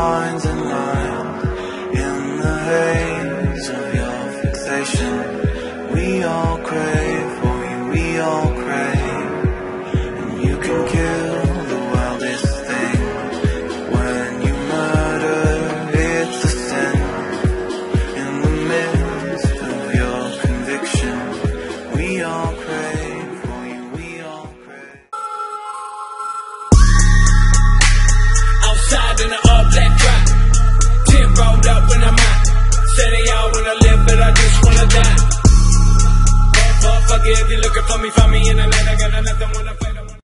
Lines at night In the haze of your fixation We all crave for you, we all crave. And you can kill